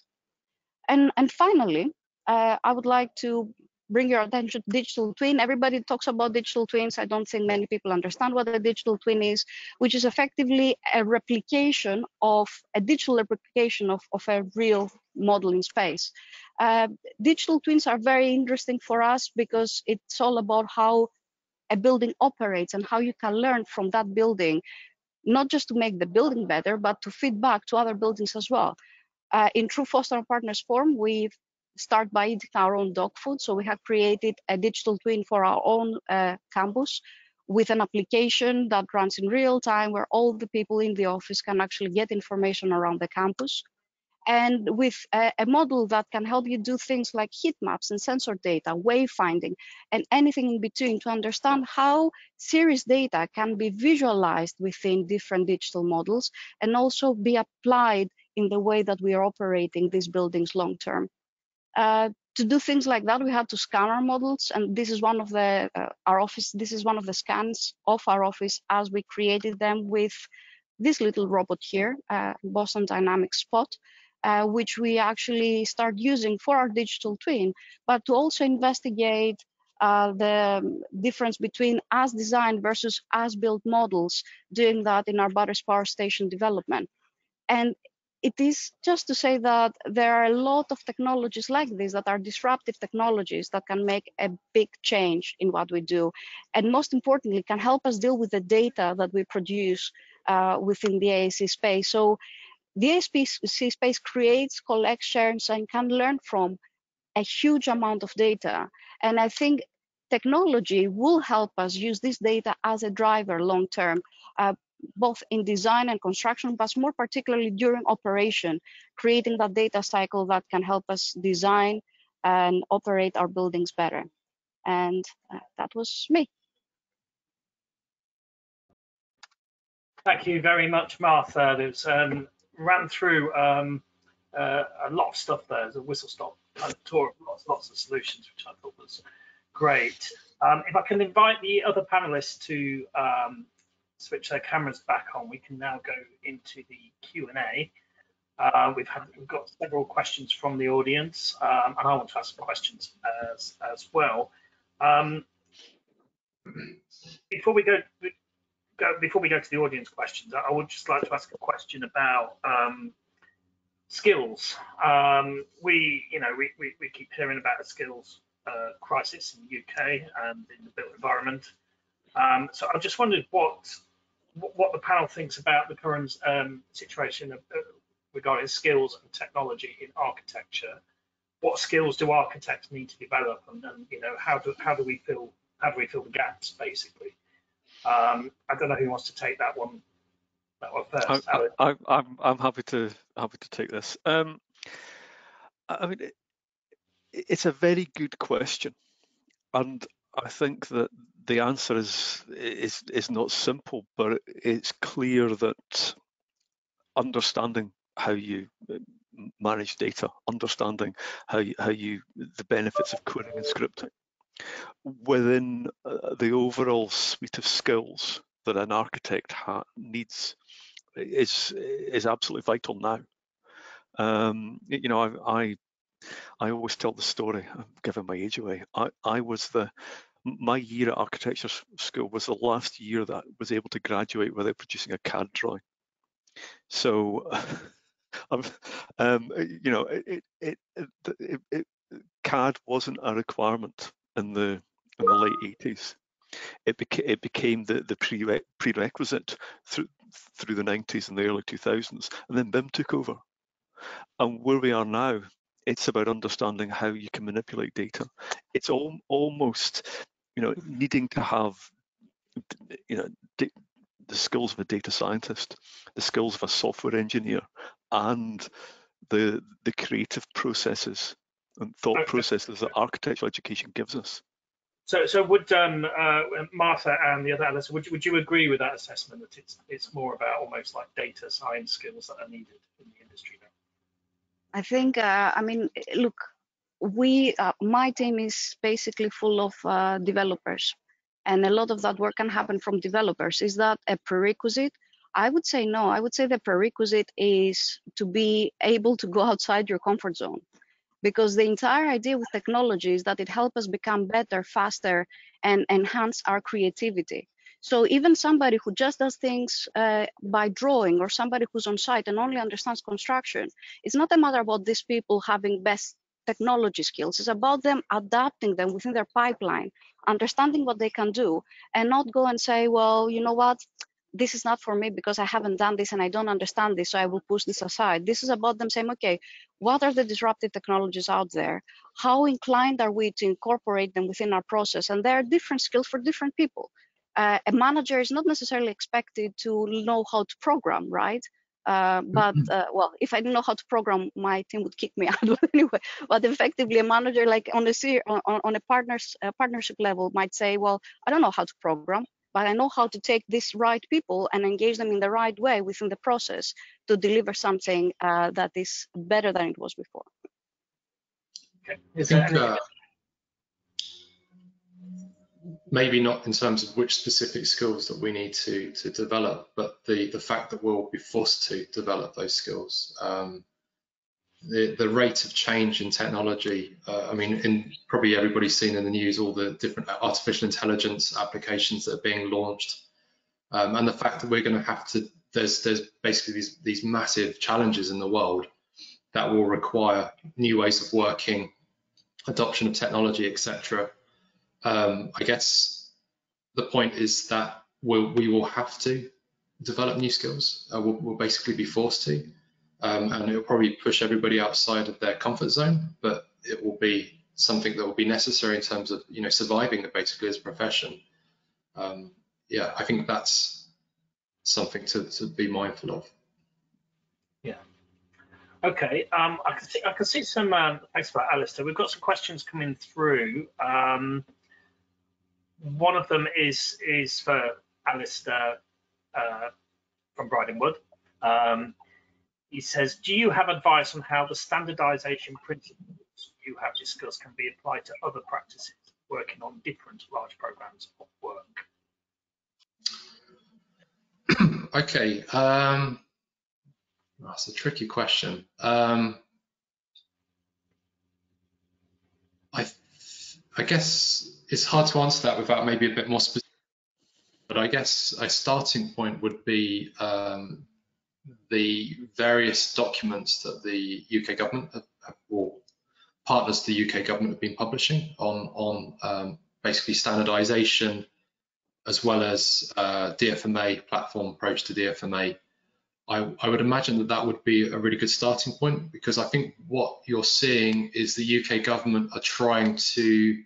And, and finally, uh, I would like to bring your attention to digital twin. Everybody talks about digital twins. I don't think many people understand what a digital twin is, which is effectively a replication of a digital replication of, of a real model in space. Uh, digital twins are very interesting for us because it's all about how a building operates and how you can learn from that building, not just to make the building better, but to feed back to other buildings as well. Uh, in True Foster and Partners form, we've start by eating our own dog food. So we have created a digital twin for our own uh, campus with an application that runs in real time where all the people in the office can actually get information around the campus. And with a, a model that can help you do things like heat maps and sensor data, wayfinding, and anything in between to understand how series data can be visualized within different digital models and also be applied in the way that we are operating these buildings long term. Uh, to do things like that, we had to scan our models, and this is one of the uh, our office. This is one of the scans of our office as we created them with this little robot here, uh, Boston Dynamics Spot, uh, which we actually start using for our digital twin, but to also investigate uh, the difference between as designed versus as built models, doing that in our Battersea Power Station development. And it is just to say that there are a lot of technologies like this that are disruptive technologies that can make a big change in what we do. And most importantly, can help us deal with the data that we produce uh, within the AEC space. So the AEC space creates, collects, shares, and can learn from a huge amount of data. And I think technology will help us use this data as a driver long term. Uh, both in design and construction, but more particularly during operation, creating that data cycle that can help us design and operate our buildings better. And uh, that was me. Thank you very much, Martha. It's um, ran through um, uh, a lot of stuff there. There's a whistle stop kind of tour of lots, lots of solutions, which I thought was great. Um, if I can invite the other panelists to um, switch their cameras back on, we can now go into the Q&A. Uh, we've had we've got several questions from the audience, um, and I want to ask some questions as as well. Um, before we go, go before we go to the audience questions, I would just like to ask a question about um, skills. Um, we, you know, we, we, we keep hearing about a skills uh, crisis in the UK and in the built environment. Um, so I just wondered what what the panel thinks about the current um, situation of, uh, regarding skills and technology in architecture. What skills do architects need to develop, and, and you know how do how do we fill how do we fill the gaps basically? Um, I don't know who wants to take that one Well, first, I, I, I, I'm I'm happy to happy to take this. Um, I mean, it, it's a very good question, and I think that the answer is is is not simple, but it's clear that understanding how you uh, manage data, understanding how you, how you the benefits of coding and scripting within uh, the overall suite of skills that an architect needs is is absolutely vital now. Um, you know, I, I I always tell the story. I'm giving my age away. I I was the my year at architecture school was the last year that I was able to graduate without producing a CAD drawing. So, um, you know, it, it, it, it, CAD wasn't a requirement in the in the late 80s. It, beca it became the, the prere prerequisite through, through the 90s and the early 2000s, and then BIM took over. And where we are now, it's about understanding how you can manipulate data. It's almost, you know, needing to have, you know, the skills of a data scientist, the skills of a software engineer, and the the creative processes and thought okay. processes that architectural education gives us. So, so would um, uh, Martha and the other Alice, would you, would you agree with that assessment that it's it's more about almost like data science skills that are needed in the industry now? I think, uh, I mean, look, we, uh, my team is basically full of uh, developers, and a lot of that work can happen from developers. Is that a prerequisite? I would say no. I would say the prerequisite is to be able to go outside your comfort zone because the entire idea with technology is that it helps us become better, faster, and enhance our creativity. So even somebody who just does things uh, by drawing or somebody who's on site and only understands construction, it's not a matter about these people having best technology skills. It's about them adapting them within their pipeline, understanding what they can do, and not go and say, well, you know what, this is not for me because I haven't done this and I don't understand this, so I will push this aside. This is about them saying, okay, what are the disruptive technologies out there? How inclined are we to incorporate them within our process? And there are different skills for different people. Uh, a manager is not necessarily expected to know how to program, right? Uh, but uh, well, if I didn't know how to program, my team would kick me out. but anyway, but effectively, a manager like on a on, on a partners partnership level might say, well, I don't know how to program, but I know how to take these right people and engage them in the right way within the process to deliver something uh, that is better than it was before. Okay. I think uh, maybe not in terms of which specific skills that we need to to develop, but the the fact that we'll be forced to develop those skills. Um, the, the rate of change in technology, uh, I mean, in probably everybody's seen in the news all the different artificial intelligence applications that are being launched, um, and the fact that we're going to have to, there's there's basically these these massive challenges in the world that will require new ways of working, adoption of technology, etc. Um, I guess the point is that we'll, we will have to develop new skills. Uh, we'll, we'll basically be forced to um, and it will probably push everybody outside of their comfort zone, but it will be something that will be necessary in terms of you know surviving basically as a profession. Um, yeah, I think that's something to, to be mindful of. Yeah. Okay. Um, I can see I can see some. Um, thanks for that, Alistair. We've got some questions coming through. Um, one of them is is for Alistair uh, from Bryden Wood. Um, he says, do you have advice on how the standardization principles you have discussed can be applied to other practices working on different large programs of work? okay, um, that's a tricky question. Um, I, I guess it's hard to answer that without maybe a bit more specific. But I guess a starting point would be um, the various documents that the UK government or partners to the UK government have been publishing on on um, basically standardization as well as uh, DFMA platform approach to DFMA. I, I, would imagine that that would be a really good starting point because I think what you're seeing is the UK government are trying to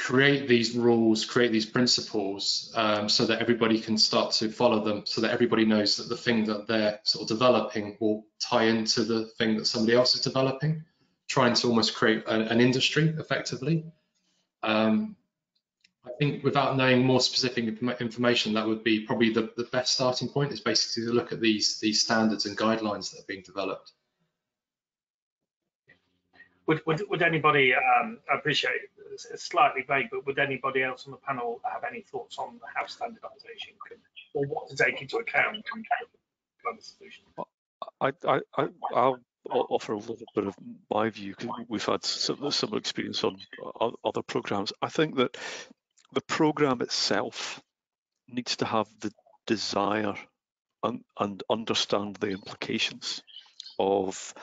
create these rules, create these principles um, so that everybody can start to follow them, so that everybody knows that the thing that they're sort of developing will tie into the thing that somebody else is developing, trying to almost create a, an industry effectively. Um, I think without knowing more specific information, that would be probably the, the best starting point is basically to look at these, these standards and guidelines that are being developed. Would, would, would anybody, um, I appreciate it's slightly vague, but would anybody else on the panel have any thoughts on how standardization could, or what to take into account in kind solution? I, I, I, I'll offer a little bit of my view because we've had some, similar experience on other programs. I think that the program itself needs to have the desire and, and understand the implications of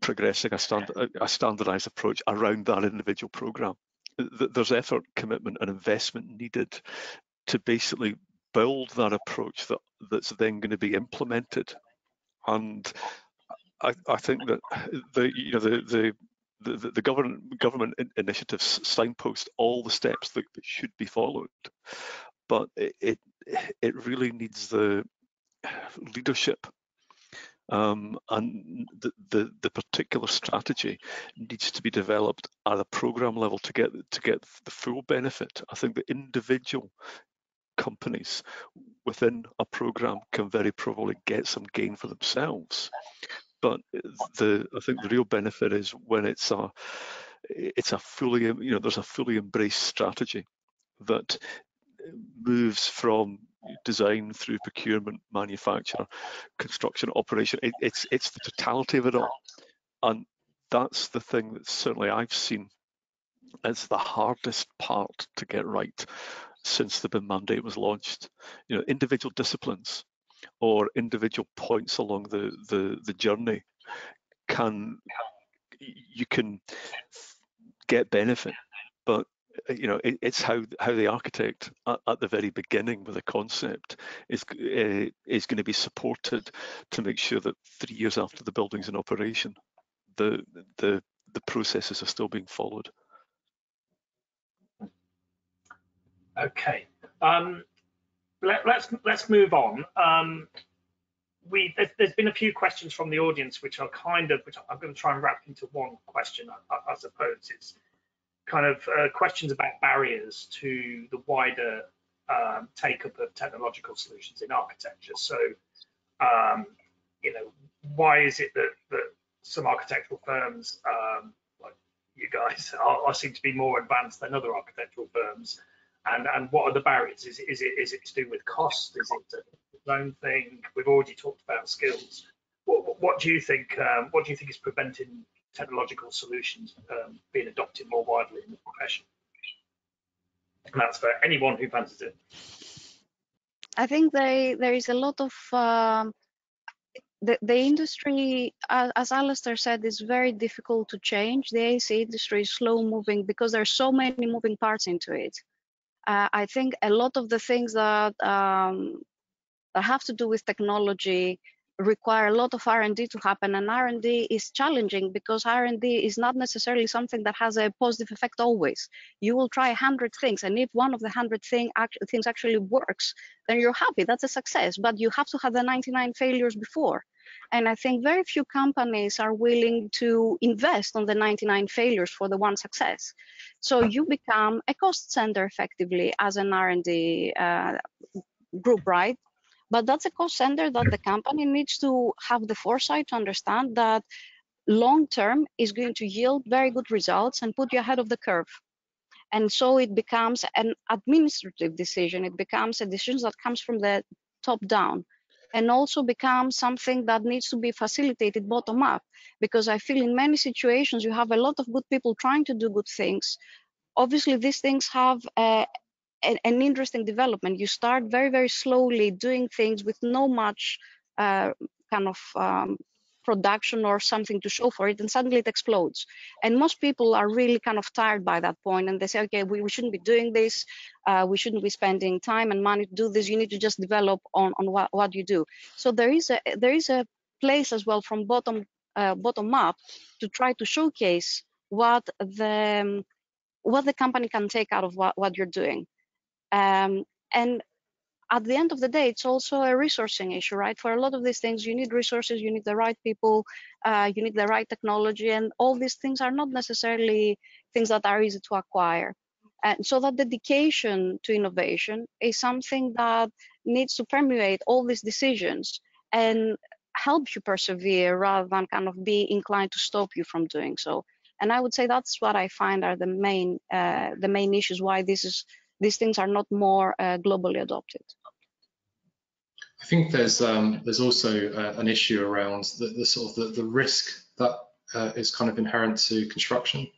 progressing a, stand, a standardized approach around that individual program. There's effort, commitment, and investment needed to basically build that approach that, that's then going to be implemented. And I, I think that the you know the the the, the government government initiatives signpost all the steps that, that should be followed, but it, it, it really needs the leadership um, and the, the, the particular strategy needs to be developed at a program level to get to get the full benefit. I think the individual companies within a program can very probably get some gain for themselves, but the I think the real benefit is when it's a it's a fully you know there's a fully embraced strategy that moves from design through procurement, manufacture, construction, operation. It, it's it's the totality of it all, and that's the thing that certainly I've seen as the hardest part to get right since the BIM mandate was launched. You know, individual disciplines or individual points along the the, the journey can you can get benefit, but you know, it, it's how how the architect at, at, the very beginning with a concept is uh, is going to be supported to make sure that three years after the building's in operation, the the the processes are still being followed. Okay, um, let, us let's, let's move on. Um, we there's, there's been a few questions from the audience which are kind of which I'm going to try and wrap into one question. I, I suppose it's kind of uh, questions about barriers to the wider um, take-up of technological solutions in architecture. So, um, you know, why is it that, that some architectural firms, um, like you guys, are, are, seem to be more advanced than other architectural firms? And, and what are the barriers? Is it, is it is it to do with cost? Is it its own thing? We've already talked about skills. What, what do you think? Um, what do you think is preventing technological solutions um, being adopted more widely in the profession. And that's for anyone who fancies it. I think they, there is a lot of um, the, the industry, uh, as Alistair said, is very difficult to change. The AEC industry is slow moving because there are so many moving parts into it. Uh, I think a lot of the things that, um, that have to do with technology require a lot of R&D to happen and R&D is challenging because R&D is not necessarily something that has a positive effect always. You will try a hundred things and if one of the hundred thing, act, things actually works, then you're happy, that's a success, but you have to have the 99 failures before. And I think very few companies are willing to invest on the 99 failures for the one success. So you become a cost center effectively as an R&D uh, group, right? But that's a cost center that the company needs to have the foresight to understand that long term is going to yield very good results and put you ahead of the curve. And so it becomes an administrative decision. It becomes a decision that comes from the top down and also becomes something that needs to be facilitated bottom up because I feel in many situations you have a lot of good people trying to do good things. Obviously, these things have a, an, an interesting development. You start very, very slowly doing things with no much uh, kind of um, production or something to show for it, and suddenly it explodes. And most people are really kind of tired by that point, and they say, okay, we, we shouldn't be doing this. Uh, we shouldn't be spending time and money to do this. You need to just develop on on what, what you do. So there is a there is a place as well from bottom uh, bottom up to try to showcase what the um, what the company can take out of what, what you're doing. Um, and at the end of the day, it's also a resourcing issue, right? For a lot of these things, you need resources, you need the right people, uh, you need the right technology, and all these things are not necessarily things that are easy to acquire. And so that dedication to innovation is something that needs to permeate all these decisions and help you persevere rather than kind of be inclined to stop you from doing so. And I would say that's what I find are the main uh, the main issues why this is these things are not more uh, globally adopted. I think there's um, there's also uh, an issue around the, the sort of the, the risk that uh, is kind of inherent to construction.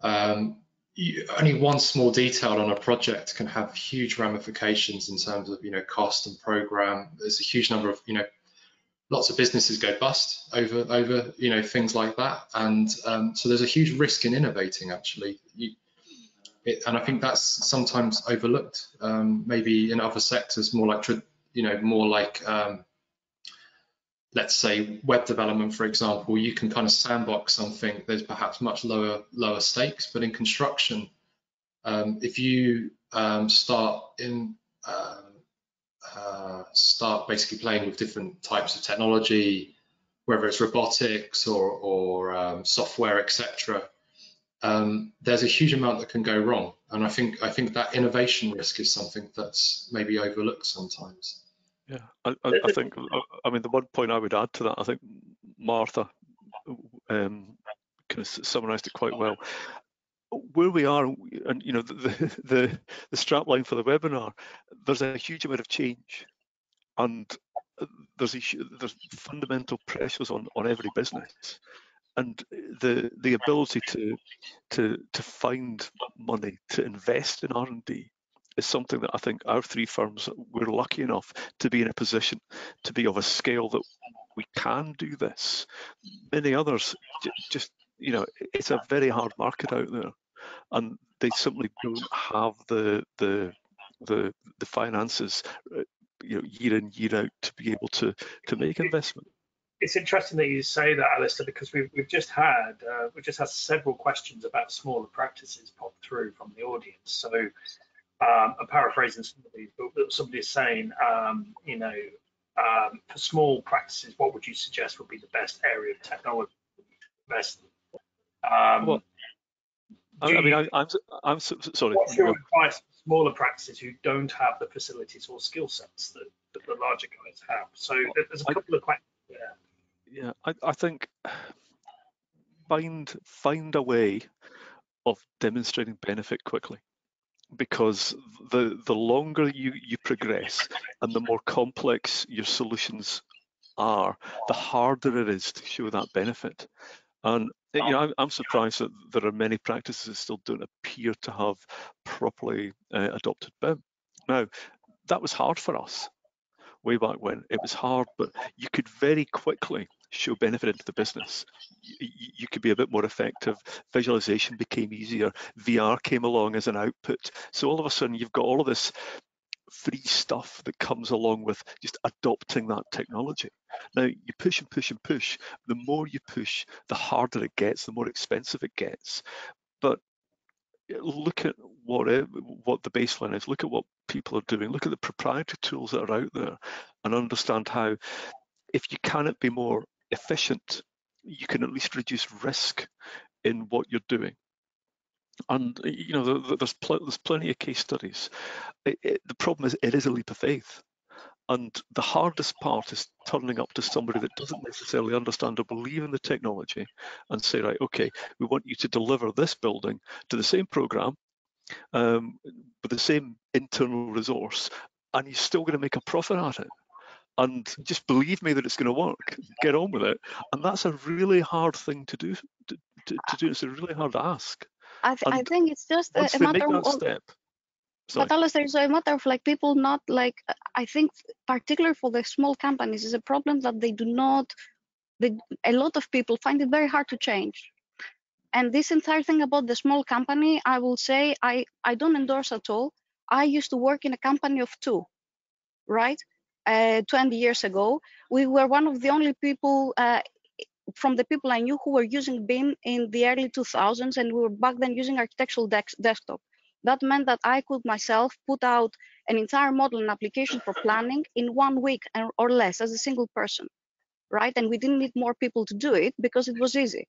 Um, you, only one small detail on a project can have huge ramifications in terms of you know cost and program. There's a huge number of you know lots of businesses go bust over over you know things like that, and um, so there's a huge risk in innovating actually. You, it, and I think that's sometimes overlooked. Um, maybe in other sectors, more like you know more like um, let's say web development, for example, you can kind of sandbox something. There's perhaps much lower lower stakes, but in construction, um, if you um, start in uh, uh, start basically playing with different types of technology, whether it's robotics or, or um, software, etc., um, there's a huge amount that can go wrong. And I think I think that innovation risk is something that's maybe overlooked sometimes. Yeah, I, I, I think, I mean, the one point I would add to that, I think Martha um, kind of summarised it quite well. Where we are, and you know, the the, the strap line for the webinar, there's a huge amount of change, and there's a, there's fundamental pressures on on every business, and the the ability to to to find money to invest in R and D is something that I think our three firms we're lucky enough to be in a position to be of a scale that we can do this. Many others just you know it's a very hard market out there, and they simply don't have the the the the finances uh, you know year in year out to be able to to make investment it's interesting that you say that, Alistair, because we've, we've just had uh, we've just had several questions about smaller practices pop through from the audience. So um, I'm paraphrasing somebody, but somebody is saying, um, you know, um, for small practices, what would you suggest would be the best area of technology invest um, well, I, I mean, I, I'm, I'm sorry. What's your advice for smaller practices who don't have the facilities or skill sets that, that the larger guys have? So there's a couple I, of questions there. Yeah, I, I think find find a way of demonstrating benefit quickly because the the longer you you progress and the more complex your solutions are the harder it is to show that benefit. And you know i'm, I'm surprised that there are many practices that still don't appear to have properly uh, adopted. Bim now that was hard for us way back when. It was hard but you could very quickly show benefit into the business. You, you, could be a bit more effective. Visualization became easier. VR came along as an output. So all of a sudden, you've got all of this free stuff that comes along with just adopting that technology. Now, you push and push and push. The more you push, the harder it gets, the more expensive it gets. But look at what it, what the baseline is. Look at what people are doing. Look at the proprietary tools that are out there, and understand how, if you cannot be more efficient, you can at least reduce risk in what you're doing. And you know, there's pl there's plenty of case studies. It, it, the problem is, it is a leap of faith, and the hardest part is turning up to somebody that doesn't necessarily understand or believe in the technology, and say, right, okay, we want you to deliver this building to the same program um, with the same internal resource, and you're still going to make a profit at it and just believe me that it's going to work. Get on with it, and that's a really hard thing to do. To, to, to do it's a really hard ask. I, th I think it's just a, a matter of step. Sorry. But Alistair, it's a matter of like people not like. I think particularly for the small companies is a problem that they do not. They, a lot of people find it very hard to change. And this entire thing about the small company, I will say I I don't endorse at all. I used to work in a company of two, right? Uh, 20 years ago, we were one of the only people uh, from the people I knew who were using BIM in the early 2000s, and we were back then using architectural desktop. That meant that I could myself put out an entire model and application for planning in one week or less as a single person, right? And we didn't need more people to do it because it was easy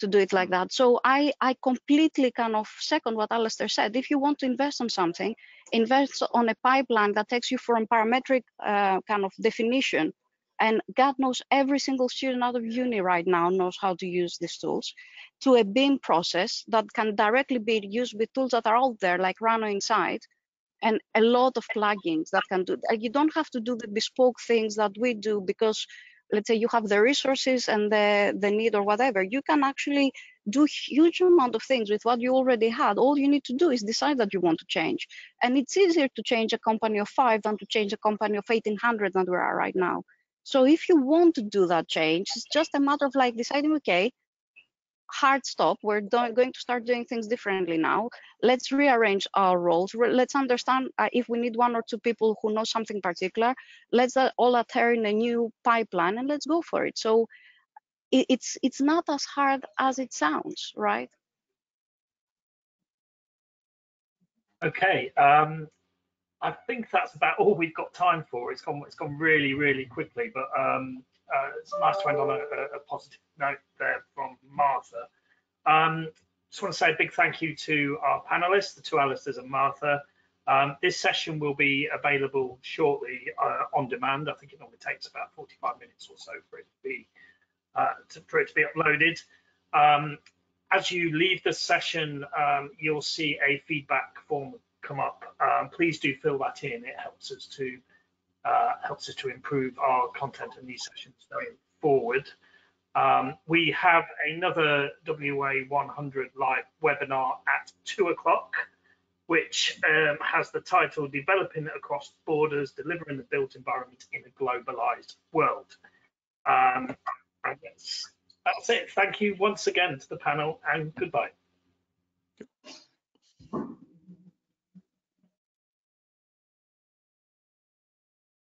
to do it like that. So I, I completely kind of second what Alistair said. If you want to invest on something, invest on a pipeline that takes you from parametric uh, kind of definition. And God knows every single student out of uni right now knows how to use these tools to a BIM process that can directly be used with tools that are out there like Rhino Inside and a lot of plugins that can do that. You don't have to do the bespoke things that we do because let's say you have the resources and the, the need or whatever, you can actually do huge amount of things with what you already had. All you need to do is decide that you want to change. And it's easier to change a company of five than to change a company of 1800 that we are right now. So if you want to do that change, it's just a matter of like deciding, okay, hard stop. We're do- going to start doing things differently now. Let's rearrange our roles. Re- let's understand uh, if we need one or two people who know something particular. Let's uh, all adhere in a new pipeline and let's go for it. So it, it's it's not as hard as it sounds, right? Okay. Um, I think that's about all we've got time for. It's gone. It's gone really, really quickly, but um, uh, it's nice to end on a, a, positive note there from Martha. Um, just want to say a big thank you to our panelists, the two Alistairs and Martha. Um, this session will be available shortly uh, on demand. I think it normally takes about 45 minutes or so for it to be uh, to, for it to be uploaded. Um, as you leave the session, um, you'll see a feedback form come up. Um, please do fill that in. It helps us to uh, helps us to improve our content in these sessions going forward. Um, we have another WA 100 live webinar at two o'clock, which um, has the title Developing Across Borders, Delivering the Built Environment in a Globalized World. Um, that's, that's it. Thank you once again to the panel and goodbye.